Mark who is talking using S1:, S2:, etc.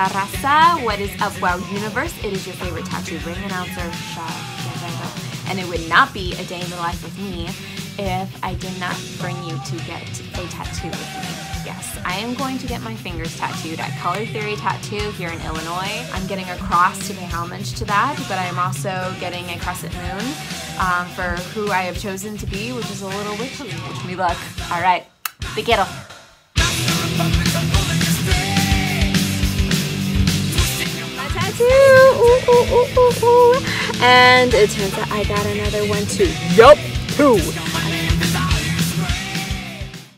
S1: la raza? What is up, wow universe? It is your favorite tattoo ring announcer, and it would not be a day in the life of me if I did not bring you to get a tattoo with me. Yes, I am going to get my fingers tattooed at Color Theory Tattoo here in Illinois. I'm getting a cross to pay homage to that, but I'm also getting a crescent moon um, for who I have chosen to be, which is a little witchy. Wish me luck. All right, te quiero. tattoo. Ooh, ooh, ooh, and it turns out I got another one too. Yup, two.